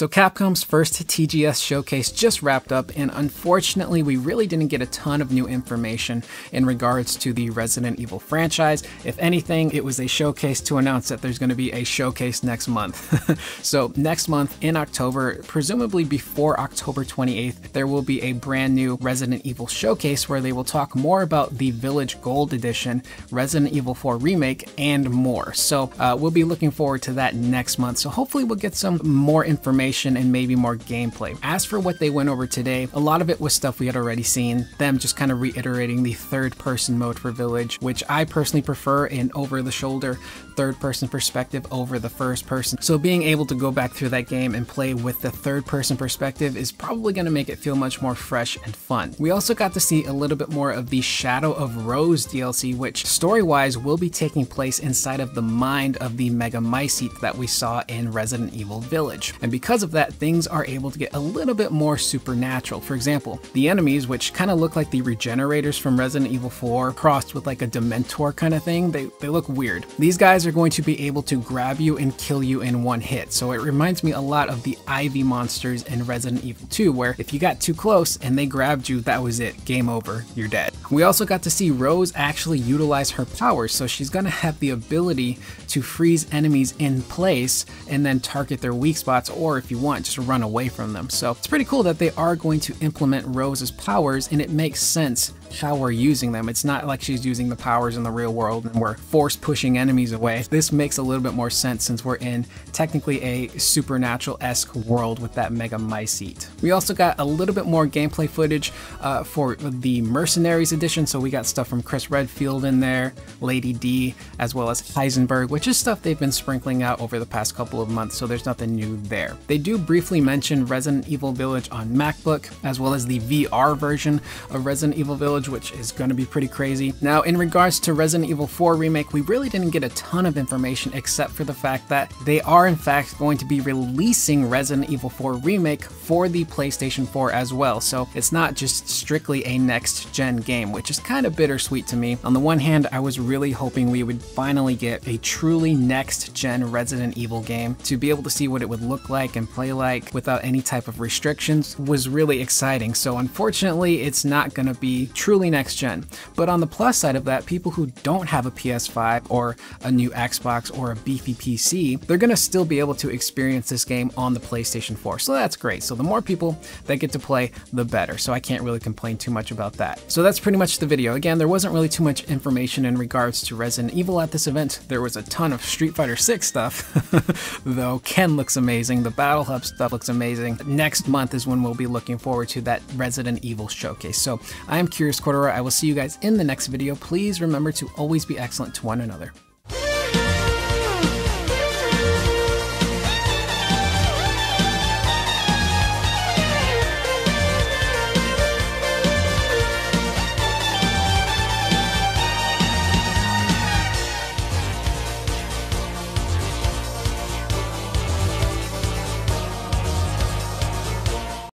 So Capcom's first TGS showcase just wrapped up, and unfortunately, we really didn't get a ton of new information in regards to the Resident Evil franchise. If anything, it was a showcase to announce that there's going to be a showcase next month. so next month in October, presumably before October 28th, there will be a brand new Resident Evil showcase where they will talk more about the Village Gold Edition, Resident Evil 4 Remake, and more. So uh, we'll be looking forward to that next month. So hopefully we'll get some more information and maybe more gameplay. As for what they went over today, a lot of it was stuff we had already seen, them just kind of reiterating the third person mode for Village, which I personally prefer in over the shoulder third person perspective over the first person. So being able to go back through that game and play with the third person perspective is probably going to make it feel much more fresh and fun. We also got to see a little bit more of the Shadow of Rose DLC, which story-wise will be taking place inside of the mind of the Megamycete that we saw in Resident Evil Village. And because of that, things are able to get a little bit more supernatural. For example, the enemies, which kind of look like the regenerators from Resident Evil 4 crossed with like a Dementor kind of thing, they, they look weird. These guys are going to be able to grab you and kill you in one hit. So it reminds me a lot of the Ivy monsters in Resident Evil 2, where if you got too close and they grabbed you, that was it. Game over. You're dead. We also got to see Rose actually utilize her powers, so she's going to have the ability to freeze enemies in place and then target their weak spots, or if you want, just run away from them. So it's pretty cool that they are going to implement Rose's powers, and it makes sense how we're using them. It's not like she's using the powers in the real world and we're force pushing enemies away. This makes a little bit more sense since we're in technically a supernatural-esque world with that Megamycete. We also got a little bit more gameplay footage uh, for the Mercenaries edition, so we got stuff from Chris Redfield in there, Lady D, as well as Heisenberg, which is stuff they've been sprinkling out over the past couple of months, so there's nothing new there. They do briefly mention Resident Evil Village on MacBook, as well as the VR version of Resident Evil Village which is going to be pretty crazy. Now, in regards to Resident Evil 4 Remake, we really didn't get a ton of information except for the fact that they are in fact going to be releasing Resident Evil 4 Remake for the PlayStation 4 as well, so it's not just strictly a next gen game, which is kind of bittersweet to me. On the one hand, I was really hoping we would finally get a truly next gen Resident Evil game to be able to see what it would look like play like without any type of restrictions was really exciting. So unfortunately, it's not going to be truly next gen. But on the plus side of that, people who don't have a PS5 or a new Xbox or a beefy PC, they're gonna still be able to experience this game on the PlayStation 4. So that's great. So the more people that get to play, the better. So I can't really complain too much about that. So that's pretty much the video. Again, there wasn't really too much information in regards to Resident Evil at this event. There was a ton of Street Fighter 6 stuff, though Ken looks amazing. The Battle Hub stuff looks amazing. Next month is when we'll be looking forward to that Resident Evil showcase. So I am curious Corduroy. I will see you guys in the next video. Please remember to always be excellent to one another.